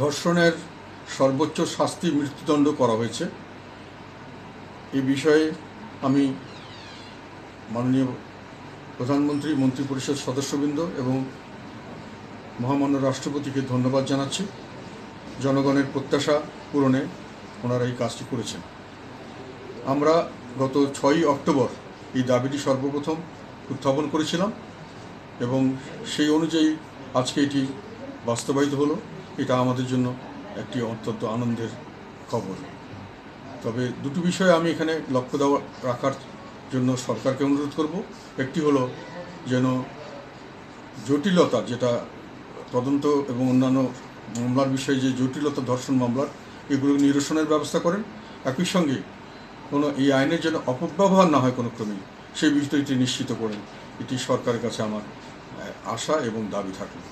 ধর্ষণের সর্বোচ্চ শাস্তি মৃত্যুদণ্ড করা হয়েছে। এই বিষয়ে আমি মাননীয় প্রধানমন্ত্রী, মন্ত্রিপরিষদ সদস্যবৃন্দ এবং মহামান্য রাষ্ট্রপতিকে ধন্যবাদ জানাচ্ছি। জনগণের প্রত্যাশা পূরণে ওনারা এই কাজটি করেছেন। আমরা গত ছয়ই অক্টোবর এই দাবিটি সর্বপ্রথম উত্থাপন করেছিলাম এবং সেই অনুযায়ী আজকে এটি বাস্তবায়িত হলো। এটা আমাদের জন্য একটি অত্যন্ত আনন্দের খবর। তবে দুটো বিষয়ে আমি এখানে লক্ষ্য দেওয়া রাখার জন্য সরকারকে অনুরোধ করব। একটি হলো যেন জটিলতা যেটা তদন্ত এবং অন্যান্য মামলার বিষয়ে যে জটিলতা ধর্ষণ মামলার, এগুলো নিরসনের ব্যবস্থা করেন। একই সঙ্গে কোনো এই আইনের যেন অপব্যবহার না হয় কোনো ক্রমেই, সেই বিষয়টি নিশ্চিত করেন। এটি সরকারের কাছে আমার আশা এবং দাবি থাকবে।